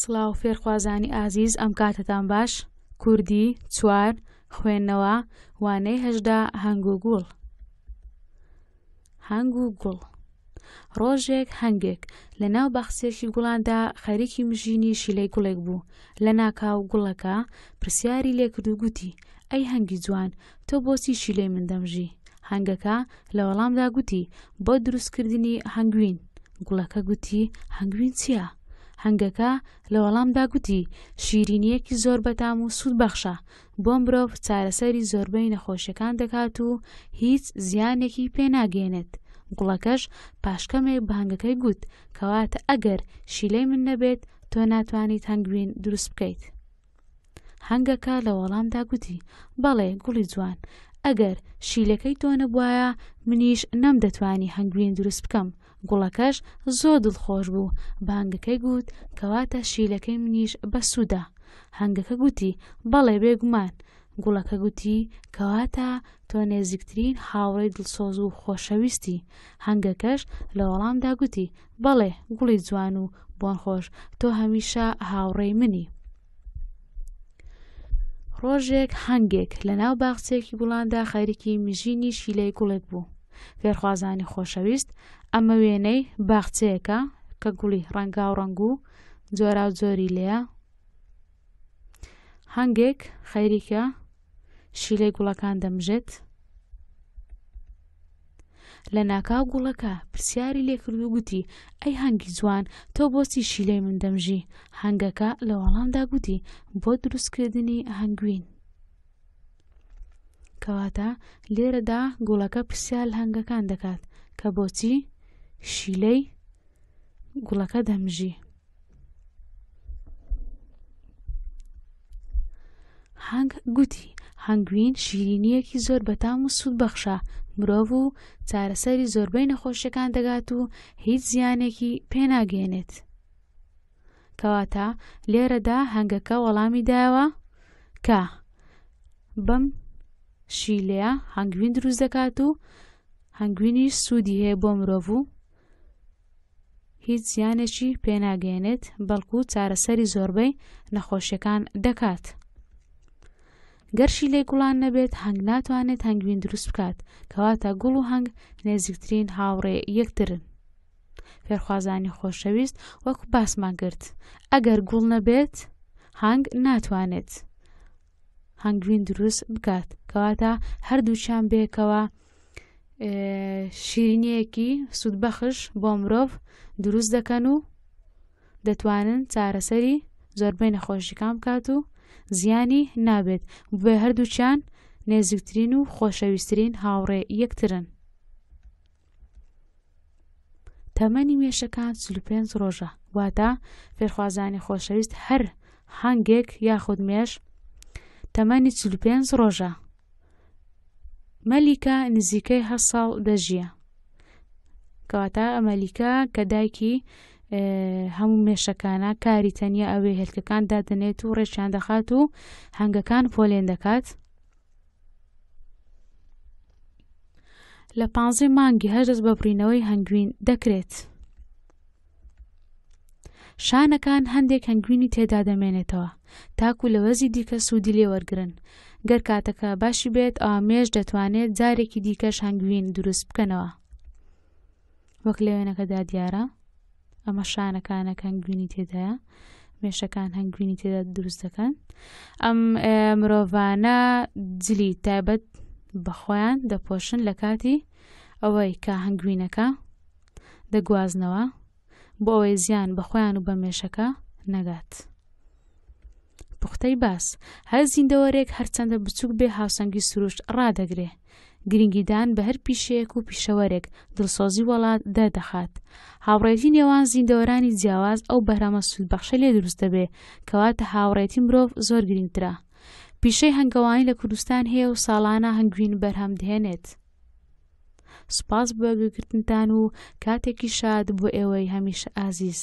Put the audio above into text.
سڵاو فێرخوازانی ئازیز ئەم کاتەتان باش کوردی چوار خوێندنەوە وانەی هەشدا هەنگ و گوڵ هەنگ و گوڵ ڕۆژێک هەنگێک لە ناو بەخسێکی گوڵاندا خەریکی مژینی شیلەی گوڵێک بوو لە ناکاو گوڵەکە پرسیاری لێکرد و گوتی ئەی هەنگی جوان تۆ بۆچی شیلەی من دەمژی؟ هەنگەکە لە وەڵامدا گوتی، بۆ دروستکردنی هەنگوین. گوڵەکە گوتی، هەنگوین چییە؟ هەنگەکە لە وەڵامدا گوتی، شیرینییەکی زۆر بەتام و سوودبەخشە، بۆ مرۆڤ چارەسەری زۆربەی نەخۆشیەکان دەکات و هیچ زیانێکی پێناگەیەنێت. گوڵەکەش پاش کەمێک بە هەنگەکەی گوت، کەواتە ئەگەر شیلەی من نەبێت، تۆ ناتوانیت هەنگوین دروست بکەیت. هەنگەکە لە وەڵامدا گوتی، بەڵێ گوڵی جوان، ئەگەر شیلەکەی تۆ نەبوایە منیش نەمدەتوانی هەنگوین دروست بکەم، گوڵەکەش زۆر دڵخۆش بوو، بە هەنگەکەی گوت، کەواتە شیلەکەی منیش بەسوودە. هەنگەکە گوتی، بەڵێ بێگومان. گوڵەکە گوتی، کەواتە تۆ نێزیکترین هاوڕێی دڵسۆز و خۆشەویستی. هەنگەکەش لە وەڵامدا گوتی، بەڵێ گوڵی جوان و بۆن خۆش تۆ هەمیشە هاوڕێی منی ڕۆژێک هەنگێک لە ناو باخچێکی گوڵاندا خەریکی مژینی شیلەی گوڵێک بوو فێرخوازانی خۆشەویست ئەمە وێنەی باخچەیەکە کە گوڵی ڕەنگا و ڕەنگ و جۆرا و جۆری لێە هەنگێک خەریکە شیلەی گوڵەکان دەمژێت لە ناکاو گوڵەکە پرسیاری لێکرد و گوتی ئەی هەنگی جوان تۆ بۆچی شیلەی من دەمژی هەنگەکە لە وەڵامدا گوتی بۆ دروستکردنی هەنگوین کەواتە لێرەدا گوڵەکە پرسیار لە هەنگەکان دەکات کە بۆچی شیلەی گوڵەکە دەمژی. هانگ گوتی هەنگوین شیرینیەکی زۆر بەتام و سوودبەخشە مرۆڤ و چارەسەری زۆربەی نەخۆشیەکان دەگات و هیچ زیانێکی پێناگەێنێت کەواتە لێرەدا هەنگەکە وەڵامی داوە کە بەم شیلەیە هەنگوین دروست دەکات و هەنگوینیش سوودی هەیە بۆ مرۆڤ و هیچ زیانێکی پێناگەێنێت بەڵکو چارەسەری زۆربەی نەخۆشیەکان دەکات. گەرشی لێ گوڵان نەبێت هەنگ ناتوانێت هەنگوین دروست بکات کەواتە گوڵ و هەنگ نێزیکترین هاوڕێ یەکترن. فێرخوازانی خۆشەویست وەکو باسمان کرد ئەگەر گوڵ نەبێت هەنگ ناتوانێت هەنگوین دروست بکات کەواتە هەردووچیان بێکەوە شیرینەیەکی سوودبەخش بۆ مرۆڤ دروست دەکەن و دەتوانن چارەسەری زۆربەی نەخۆشیکان بکات و زیانی نابێت بێ هەردووچیان نێزیکترین و خۆشەویسترین هاوڕێ یەکترن تەمەنی مێشەکان 45 ڕۆژە واتە فێرخوازانی خۆشەویست هەر هەنگێک یاخود مێش تەمەنی 45 ڕۆژە مەلیکە نزیکەی هە ساڵ دەژیە کەواتە ئەمەلیکە کە دایکی هەموو مێشەکانە کاری تەنیا ئەوێ هێلکەکان دادنێت و ڕێکیان دەخات و هەنگەکان پۆلێن دەکات لە پانزەی مانگی هەر دەست بە بڕینەوەی هەنگوین دەکرێت شانەکان هەندێک هەنگوینی تێدا دەمێنێتەوە تاکو لە وەزی دیکە سوودی لێ وەرگن گەر کاتەکە باشی بێت ئامێش دەتوانێت جارێکی دیکەش هەنگوین دروست بکەنەوە وەک لە وێنەکەدا دیارە ئەمە شانەکانە کە هەنگوینی تێدایە مێشەکان هەنگوینی تێدا دروست دەکەن ئەم مرۆڤانە جلی تایبەت بەخۆیان دەپۆشن لە کاتی ئەوەی کە هەنگوینەکە دەگوازنەوە بۆ ئەوەی زیان بە خۆیان و بە مێشەکە نەگات. پوختەی باس، هەر زیندەوەرێک هەرچەندە بچووک بێ هاوسەنگی سروشت ڕادەگرێ. گرنگیدان بە هەر پیشەیەک و پیشەوەرێک دڵسۆزی وەڵات دەردەخات. هاوڕێتی نێوان زیندەوەرانی جیاواز ئەو بەرهەمە سوودبەخشە لێ دروست دەبێ کەواتە هاوڕێتی مرۆڤ زۆر گرنگترە. پیشەی هەنگەوانی لە کوردستان هەیە و ساڵانە هەنگوین بەرهەم دهێنێت. سپاس بۆ گوێگرتنتان و کاتێکی شاد بۆ ئێوەی هەمیشە ئازیز.